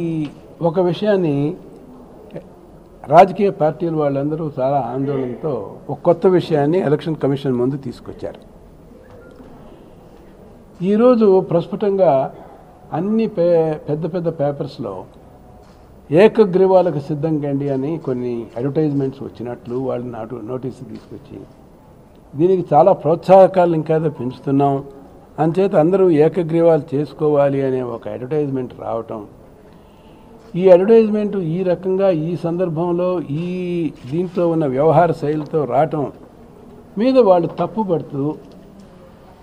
ఈ ఒక విషయాన్ని రాజకీయ పార్టీల వాళ్ళందరూ చాలా ఆందోళనతో ఒక కొత్త విషయాన్ని ఎలక్షన్ కమిషన్ ముందు తీసుకొచ్చారు. ఈరోజు ప్రస్ఫుటంగా అన్ని పే పెద్ద పెద్ద పేపర్స్లో ఏకగ్రీవాలకు సిద్ధం కండి అని కొన్ని అడ్వర్టైజ్మెంట్స్ వచ్చినట్లు వాళ్ళు నాటు నోటీసు తీసుకొచ్చి దీనికి చాలా ప్రోత్సాహకాలు ఇంకా పెంచుతున్నాం. అంచేత అందరూ ఏకగ్రీవాలు చేసుకోవాలి అనే ఒక అడ్వర్టైజ్మెంట్ రావటం ఈ అడ్వర్టైజ్మెంట్ ఈ రకంగా ఈ సందర్భంలో ఈ దీంట్లో ఉన్న వ్యవహార శైలితో రావటం మీద వాళ్ళు తప్పుపడుతూ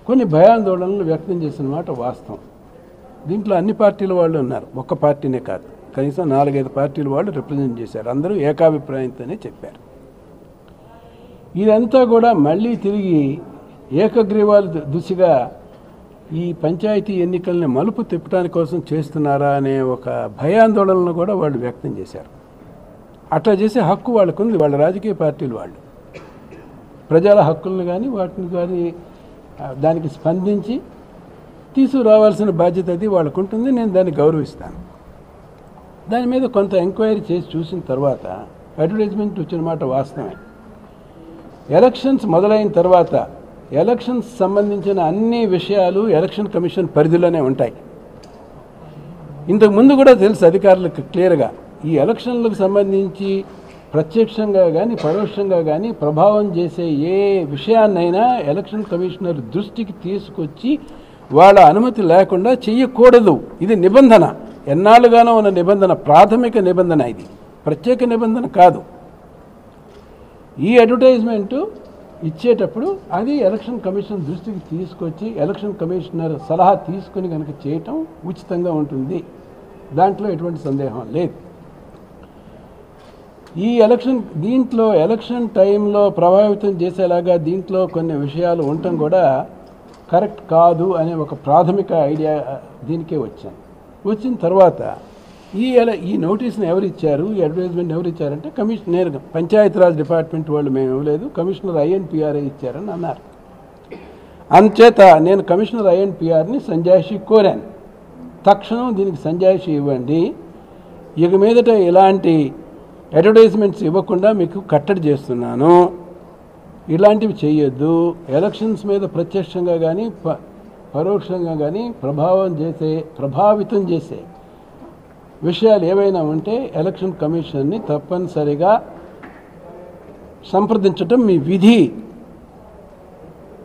కొన్ని భయాందోళనలు వ్యక్తం చేసిన మాట వాస్తవం. దీంట్లో అన్ని పార్టీల వాళ్ళు ఉన్నారు. ఒక్క పార్టీనే కాదు. కనీసం నాలుగైదు పార్టీల వాళ్ళు రిప్రజెంట్ చేశారు. అందరూ ఏకాభిప్రాయంతోనే చెప్పారు. ఇదంతా కూడా మళ్ళీ తిరిగి ఏకగ్రీవాల దిశగా ఈ పంచాయతీ ఎన్నికల్ని మలుపు తిప్పడానికి కోసం చేస్తున్నారా అనే ఒక భయాందోళనను కూడా వాళ్ళు వ్యక్తం చేశారు. అట్లా చేసే హక్కు వాళ్ళకు ఉంది వాళ్ళ రాజకీయ పార్టీలు వాళ్ళు. ప్రజల హక్కులను కానీ వాటిని కానీ దానికి స్పందించి తీసుకురావాల్సిన బాధ్యత అది వాళ్ళకు ఉంటుంది నేను దాన్ని గౌరవిస్తాను. దాని మీద కొంత ఎంక్వైరీ చేసి చూసిన తర్వాత అడ్వర్టైజ్మెంట్ వచ్చిన మాట వాస్తవమే. ఎలక్షన్స్ మొదలైన తర్వాత ఎలక్షన్స్ సంబంధించిన అన్ని విషయాలు ఎలక్షన్ కమిషన్ పరిధిలోనే ఉంటాయి. ఇంతకు ముందు కూడా తెలుసు అధికారులకు క్లియర్గా ఈ ఎలక్షన్లకు సంబంధించి ప్రత్యక్షంగా కానీ పరోక్షంగా కానీ ప్రభావం చేసే ఏ విషయాన్నైనా ఎలక్షన్ కమిషనర్ దృష్టికి తీసుకొచ్చి వాళ్ళ అనుమతి లేకుండా చెయ్యకూడదు. ఇది నిబంధన. ఎన్నాళ్ళుగానో ఉన్న నిబంధన ప్రాథమిక నిబంధన ఇది. ప్రత్యేక నిబంధన కాదు. ఈ అడ్వర్టైజ్మెంట్ ఇచ్చేటప్పుడు అది ఎలక్షన్ కమిషన్ దృష్టికి తీసుకొచ్చి ఎలక్షన్ కమిషనర్ సలహా తీసుకుని కనుక చేయటం ఉచితంగా ఉంటుంది. దాంట్లో ఎటువంటి సందేహం లేదు. ఈ ఎలక్షన్ దీంట్లో ఎలక్షన్ టైంలో ప్రభావితం చేసేలాగా దీంట్లో కొన్ని విషయాలు ఉండటం కూడా కరెక్ట్ కాదు అనే ఒక ప్రాథమిక ఐడియా దీనికే వచ్చాను. వచ్చిన తర్వాత ఈ ఎలా ఈ నోటీస్ని ఎవరు ఇచ్చారు? ఈ అడ్వర్టైజ్మెంట్ ఎవరు ఇచ్చారంటే కమిషన్ నేరుగా పంచాయతీరాజ్ డిపార్ట్మెంట్ వాళ్ళు మేము ఇవ్వలేదు. కమిషనర్ ఐఎన్పిఆర్ఏ ఇచ్చారని అన్నారు. అందుచేత నేను కమిషనర్ ఐఎన్పిఆర్ని సంజాయిషి కోరాను. తక్షణం దీనికి సంజాయిషి ఇవ్వండి. ఇక మీదట ఇలాంటి అడ్వర్టైజ్మెంట్స్ ఇవ్వకుండా మీకు కట్టడి చేస్తున్నాను. ఇలాంటివి చేయొద్దు ఎలక్షన్స్ మీద ప్రత్యక్షంగా కానీ ప పరోక్షంగా కానీ ప్రభావం చేసే ప్రభావితం చేసే విషయాలు ఏవైనా ఉంటే ఎలక్షన్ కమిషన్ని తప్పనిసరిగా సంప్రదించటం మీ విధి.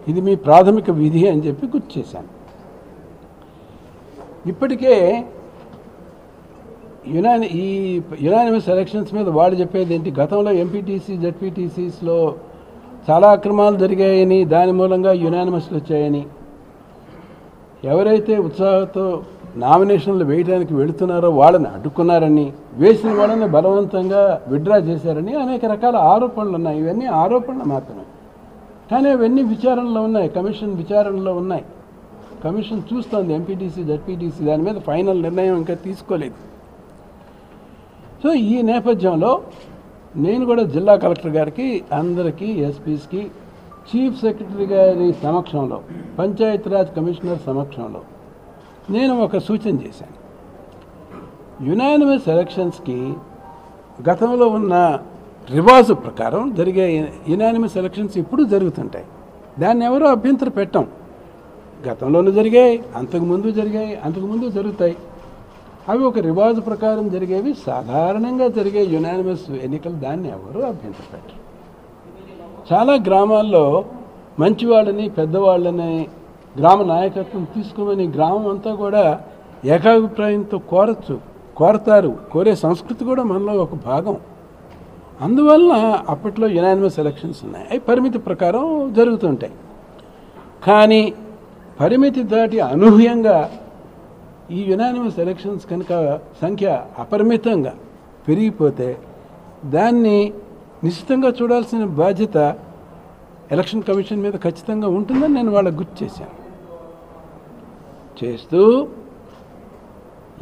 ఇది మీ ప్రాథమిక విధి అని చెప్పి గుర్తు చేశాను. ఇప్పటికే యునాని ఈ యునానిమస్ ఎలక్షన్స్ మీద వాళ్ళు చెప్పేది ఏంటి? గతంలో ఎంపీటీసీ జడ్పీటీసీస్లో చాలా అక్రమాలు జరిగాయని దాని మూలంగా యునానిమస్లు వచ్చాయని. ఎవరైతే ఉత్సాహంతో నామినేషన్లు వేయడానికి వెళుతున్నారో వాళ్ళని అడ్డుకున్నారని వేసిన వాళ్ళని బలవంతంగా విడ్రా చేశారని అనేక రకాల ఆరోపణలు ఉన్నాయి. ఇవన్నీ ఆరోపణలు మాత్రమే. కానీ అవన్నీ విచారణలో ఉన్నాయి. కమిషన్ విచారణలో ఉన్నాయి. కమిషన్ చూస్తోంది. ఎంపీటీసీ జడ్పీటీసీ దాని మీద ఫైనల్ నిర్ణయం ఇంకా తీసుకోలేదు. సో ఈ నేపథ్యంలో నేను కూడా జిల్లా కలెక్టర్ గారికి అందరికీ ఎస్పీస్కి చీఫ్ సెక్రటరీ గారి సమక్షంలో పంచాయతీరాజ్ కమిషనర్ సమక్షంలో నేను ఒక సూచన చేశాను. యునానిమస్ ఎలక్షన్స్కి గతంలో ఉన్న రివాజు ప్రకారం జరిగే యునానిమస్ ఎలక్షన్స్ ఇప్పుడు జరుగుతుంటాయి. దాన్ని ఎవరో అభ్యంతర పెట్టం. గతంలోనూ జరిగాయి అంతకుముందు జరిగాయి అంతకుముందు జరుగుతాయి. అవి ఒక రివాజు ప్రకారం జరిగేవి సాధారణంగా జరిగే యునానిమస్ ఎన్నికలు దాన్ని ఎవరు అభ్యంతర పెట్టరు. చాలా గ్రామాల్లో మంచివాళ్ళని పెద్దవాళ్ళని గ్రామ నాయకత్వం తీసుకోమని గ్రామం అంతా కూడా ఏకాభిప్రాయంతో కోరచ్చు కోరతారు కోరే సంస్కృతి కూడా మనలో ఒక భాగం. అందువల్ల అప్పట్లో యునానిమస్ ఎలక్షన్స్ ఉన్నాయి. అవి పరిమితి ప్రకారం జరుగుతుంటాయి కానీ పరిమితి దాటి అనూహ్యంగా ఈ యునానిమస్ ఎలక్షన్స్ కనుక సంఖ్య అపరిమితంగా పెరిగిపోతే దాన్ని నిశ్చితంగా చూడాల్సిన బాధ్యత ఎలక్షన్ కమిషన్ మీద ఖచ్చితంగా ఉంటుందని నేను వాళ్ళకు గుర్తు చేశాను. చేస్తూ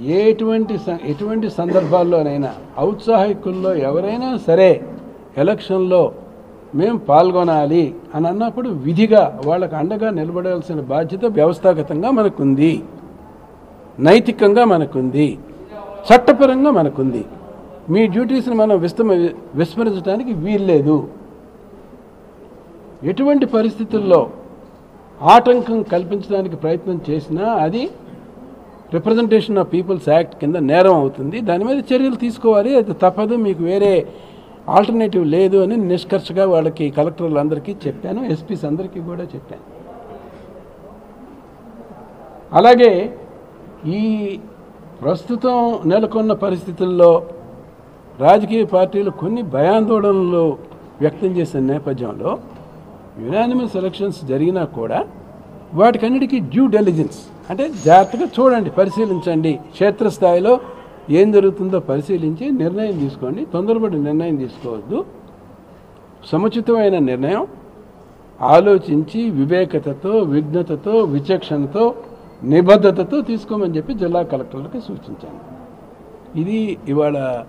ఎటువంటి స- ఎటువంటి సందర్భాల్లోనైనా ఔత్సాహికుల్లో ఎవరైనా సరే ఎలక్షన్లో మేము పాల్గొనాలి అని అన్నప్పుడు విధిగా వాళ్ళకు అండగా నిలబడాల్సిన బాధ్యత వ్యవస్థాగతంగా మనకుంది. నైతికంగా మనకుంది. చట్టపరంగా మనకుంది. మీ డ్యూటీస్ని మనం విస్తమ విస్మరించడానికి వీల్లేదు. ఎటువంటి పరిస్థితుల్లో ఆటంకం కల్పించడానికి ప్రయత్నం చేసినా అది రిప్రజెంటేషన్ ఆఫ్ పీపుల్స్ యాక్ట్ కింద నేరం అవుతుంది. దాని మీద చర్యలు తీసుకోవాలి. అది తప్పదు. మీకు వేరే ఆల్టర్నేటివ్ లేదు అని నిష్కర్షగా వాళ్ళకి కలెక్టర్లందరికీ చెప్పాను. ఎస్పీస్ అందరికీ కూడా చెప్పాను. అలాగే ఈ ప్రస్తుతం నెలకొన్న పరిస్థితుల్లో రాజకీయ పార్టీలు కొన్ని భయాందోళనలు వ్యక్తం చేసిన నేపథ్యంలో యునానిమస్ ఎలక్షన్స్ జరిగినా కూడా వాటికన్నిటికీ డ్యూ డెలిజెన్స్ అంటే జాగ్రత్తగా చూడండి పరిశీలించండి. క్షేత్రస్థాయిలో ఏం జరుగుతుందో పరిశీలించి నిర్ణయం తీసుకోండి. తొందరపడి నిర్ణయం తీసుకోవద్దు. సముచితమైన నిర్ణయం. ఆలోచించి వివేకతతో విఘ్నతతో విచక్షణతో నిబద్ధతతో తీసుకోమని చెప్పి జిల్లా కలెక్టర్లకు సూచించాను. ఇది ఇవాళ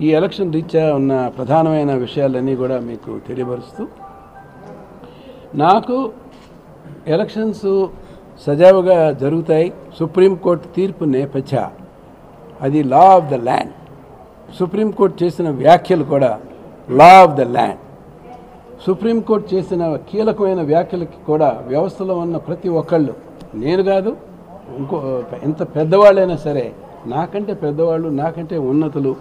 ఈ ఎలక్షన్ రీత్యా ఉన్న ప్రధానమైన విషయాలన్నీ కూడా మీకు తెలియపరుస్తూ నాకు ఎలక్షన్స్ సజావుగా జరుగుతాయి. సుప్రీంకోర్టు తీర్పు నేపథ్య అది law of the land supreme court చేసిన వ్యాఖ్యలు కూడా law of the land supreme court చేసిన కీలకమైన వ్యాఖ్యలకి కూడా వ్యవస్థలో ఉన్న ప్రతి ఒక్కళ్ళు నేను కాదు ఇంకో ఎంత పెద్దవాళ్ళైనా సరే నాకంటే పెద్దవాళ్ళు నాకంటే ఉన్నతులు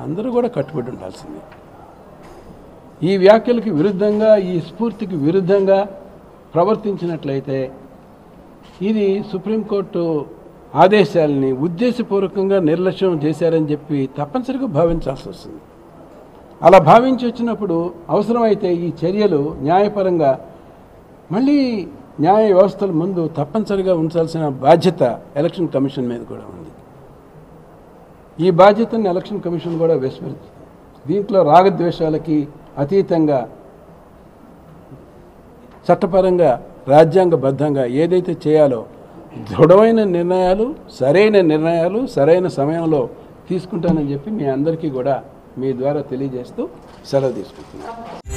అందరూ కూడా కట్టుబడి ఉండాల్సిందే. ఈ వ్యాఖ్యలకు విరుద్ధంగా ఈ స్ఫూర్తికి విరుద్ధంగా ప్రవర్తించినట్లయితే ఇది సుప్రీంకోర్టు ఆదేశాలని ఉద్దేశపూర్వకంగా నిర్లక్ష్యం చేశారని చెప్పి తప్పనిసరిగా భావించాల్సి వస్తుంది. అలా భావించి వచ్చినప్పుడు అవసరమైతే ఈ చర్యలు న్యాయపరంగా మళ్ళీ న్యాయ వ్యవస్థల ముందు తప్పనిసరిగా ఉంచాల్సిన బాధ్యత ఎలక్షన్ కమిషన్ మీద కూడా ఉంది. ఈ బాధ్యతను ఎలక్షన్ కమిషన్ కూడా విస్మరించింది దీంట్లో రాగద్వేషాలకి అతీతంగా చట్టపరంగా రాజ్యాంగబద్ధంగా ఏదైతే చేయాలో దృఢమైన నిర్ణయాలు సరైన నిర్ణయాలు సరైన సమయంలో తీసుకుంటానని చెప్పి మీ అందరికీ కూడా మీ ద్వారా తెలియజేస్తూ సెలవు తీసుకుంటున్నాను.